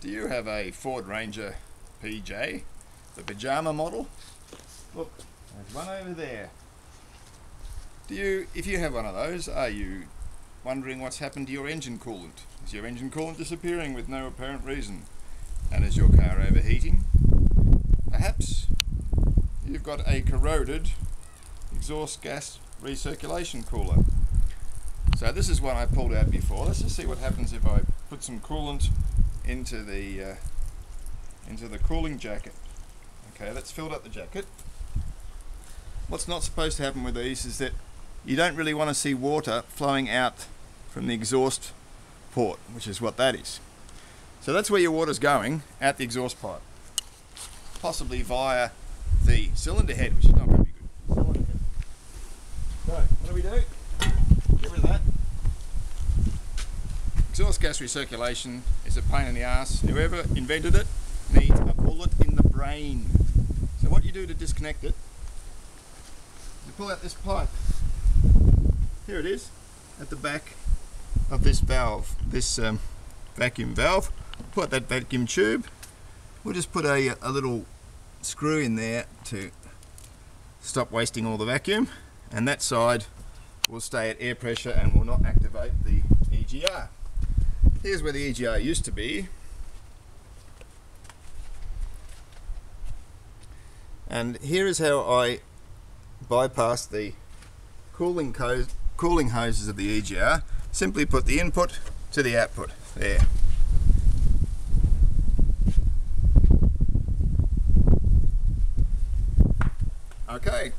Do you have a Ford Ranger PJ, the pajama model? Look, there's one over there. Do you, if you have one of those, are you wondering what's happened to your engine coolant? Is your engine coolant disappearing with no apparent reason? And is your car overheating? Perhaps you've got a corroded exhaust gas recirculation cooler. So this is one I pulled out before. Let's just see what happens if I put some coolant into the uh, into the cooling jacket. Okay, that's filled up the jacket. What's not supposed to happen with these is that you don't really want to see water flowing out from the exhaust port, which is what that is. So that's where your water's going, out the exhaust pipe. Possibly via the cylinder head, which is not very good. Cylinder head. So, what do we do? Get rid of that. Gas recirculation is a pain in the ass. Whoever invented it needs a bullet in the brain. So what you do to disconnect it, you pull out this pipe. Here it is, at the back of this valve, this um, vacuum valve. Put that vacuum tube. We'll just put a, a little screw in there to stop wasting all the vacuum. And that side will stay at air pressure and will not activate the EGR. Here's where the EGR used to be. And here is how I bypass the cooling, cooling hoses of the EGR. Simply put the input to the output there. Okay,